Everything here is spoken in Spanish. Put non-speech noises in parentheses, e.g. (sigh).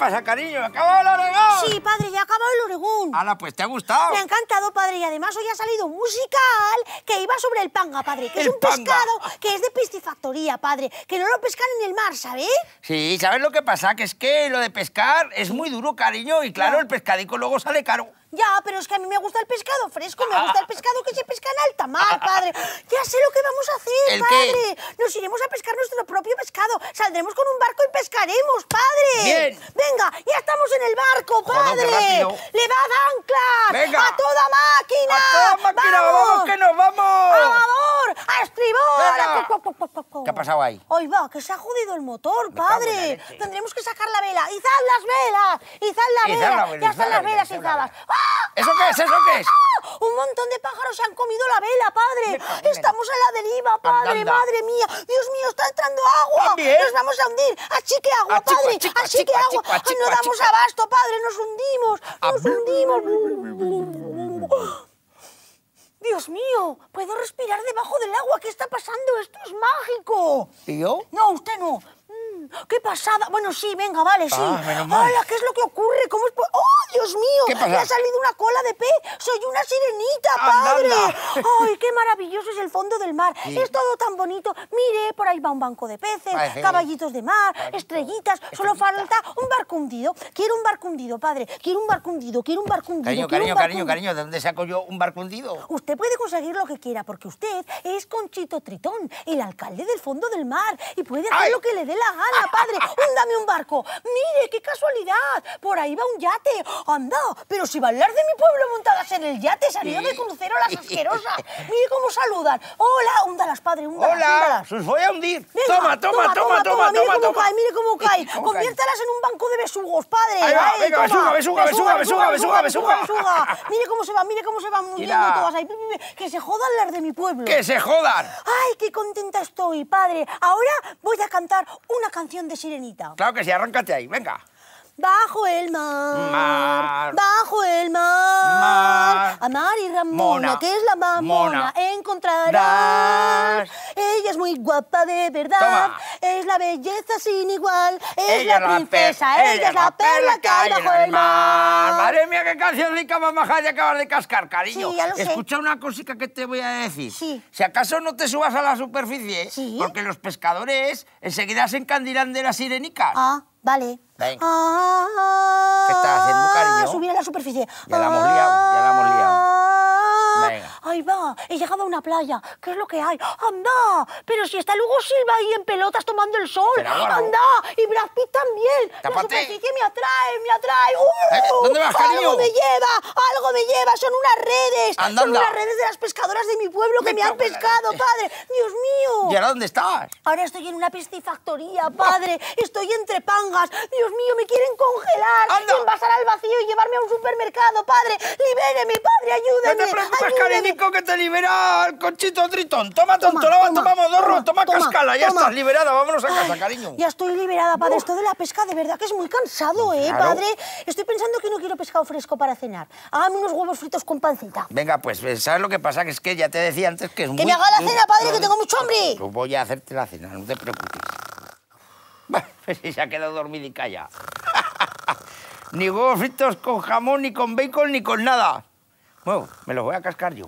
pasa, cariño? ¿Acaba el Oregón? Sí, padre, ya acabado el Oregón. Hala, pues ¿te ha gustado? Me ha encantado, padre, y además hoy ha salido un musical que iba sobre el panga, padre, que es un panga. pescado que es de piscifactoría, padre, que no lo pescan en el mar, ¿sabes? Sí, ¿sabes lo que pasa? Que es que lo de pescar es muy duro, cariño, y claro, el pescadico luego sale caro. Ya, pero es que a mí me gusta el pescado fresco, me (laughs) gusta el pescado que se pesca en alta mar, padre. Ya sé lo que vamos a hacer, ¿El qué? padre. Nos iremos a pescar nuestro propio pescado. Saldremos con un barco y pescaremos, padre. Bien. Venga, ya estamos en el barco, Joder, qué padre. rápido. ¡Levad anclas! Venga. ¡A toda máquina! ¡A toda máquina! ¡Vamos, que nos vamos! ¡A babor! ¡A estribor! Venga. ¡A cu- cu- cu- cu- cu- ¿Qué ha pasado ahí? Hoy va, que se ha jodido el motor, padre. Tendremos que sacar la vela. ¡Izad las velas! ¡Izad la vela! la vela, ya están la las vela, velas izad la izadas. ¡Ah! ¿Eso qué es? ¿Eso qué es? Un montón de pájaros se han comido la vela, padre. Estamos a la deriva, padre. Madre mía. Dios mío, está entrando agua. También. Nos vamos a hundir. Achique agua, Achico, padre. achico, Achique achico, agua. no damos abasto, padre. Nos hundimos. Nos hundimos. Dios mío, puedo respirar debajo del agua. ¿Qué está pasando? Esto es mágico. ¿Y yo? No, usted no. Mm, ¡Qué pasada! Bueno, sí, venga, vale, sí. Ah, menos mal. ¡Hala! ¿Qué es lo que ocurre? ¿Cómo es ¡Oh, Dios ha salido una cola de pez. ¡Soy una sirenita, padre! anda. ¡Ay, qué maravilloso es el fondo del mar! Sí. Es todo tan bonito. Mire, por ahí va un banco de peces, caballitos de mar, estrellitas. Solo falta un barco hundido. Quiero un barco hundido, padre. Quiero un barco hundido, quiero un barco hundido. Cariño, cariño, cariño, cariño, ¿de dónde saco yo un barco hundido? Usted puede conseguir lo que quiera porque usted es Conchito Tritón, el alcalde del fondo del mar y puede hacer ¡Ay! lo que le dé la gana, padre. (laughs) Húndame un barco. Mire, qué casualidad. Por ahí va un yate. Anda, pero si va las de mi pueblo montadas en el yate, salido de crucero las (laughs) asquerosas. Mire cómo saludan. Hola, húndalas, padre, húndalas, ¡Hola! ¡Os voy a hundir! Toma, toma, toma, toma, mire toma, cómo toma! cae, mire cómo cae. (laughs) Conviértalas en un banco de besugos, padre. Ahí, venga, besuga, besuga, besuga, besuga, besuga, besuga. besuga. Mire cómo se van, mire cómo se van (laughs) hundiendo todas ahí. Que se jodan las de mi pueblo. ¡Que se jodan! ¡Ay, qué contenta estoy, padre! Ahora voy a cantar una canción de Sirenita. Claro que sí, arráncate ahí, venga. Bajo el Mar. Mar. a Mar y Ramona, Mona. que es la mamona, Mona. encontrarás. Das. Ella es muy guapa de verdad, Toma. es la belleza sin igual, es Ella la princesa, ella es la perla que hay bajo el mar. Madre mía, qué cancioncica más maja de acabas de cascar, cariño. Sí, ya lo sé. Escucha una cosita que te voy a decir. Sí. Si acaso no te subas a la superficie, Sí. porque los pescadores enseguida se encandilan de las sirenicas. Ah, vale. Venga. Ah, ¿Qué estás haciendo, cariño? Subir a la superficie. Ya la hemos liado, ya la hemos liado. Ah, Venga. Ahí va, he llegado a una playa. ¿Qué es lo que hay? ¡Anda! Pero si está Lugo Silva ahí en pelotas tomando el sol. Guarro. ¡Anda! Y Brad Pitt también. La Tápate. superficie me atrae, me atrae. ¡Uh! Eh, ¿dónde vas, cariño? Algo me lleva, algo me lleva. Son unas redes. Anda, Son anda. unas redes de las pescadoras de mi pueblo que Me me han pescado, padre. ¡Dios mío! ¿Y ahora dónde estás? Ahora estoy en una piscifactoría, padre. Estoy entre pangas. Dios mío, me quieren congelar. Anda. Envasar al vacío y llevarme a un supermercado, padre. Libéreme, padre, No ayúdeme. te preocupes, ayúdeme. Que te libera el conchito tritón. Toma, tonto, Toma, lava, toma, toma modorro, toma, toma, cascala. Ya toma. estás liberada, vámonos a casa, Ay, cariño. Ya estoy liberada, padre. Esto de la pesca de verdad que es muy cansado, ¿eh, Claro. padre? Estoy pensando que no quiero pescado fresco para cenar. Hágame unos huevos fritos con pancita. Venga, pues, ¿sabes lo que pasa? Que es que ya te decía antes que es muy... ¡Que me haga la cena, padre, que tengo mucho hambre! Pues voy a hacerte la cena, no te preocupes. (laughs) Pues si se ha quedado dormidica ya. (laughs) ni huevos fritos con jamón, ni con bacon, ni con nada. Bueno, me los voy a cascar yo.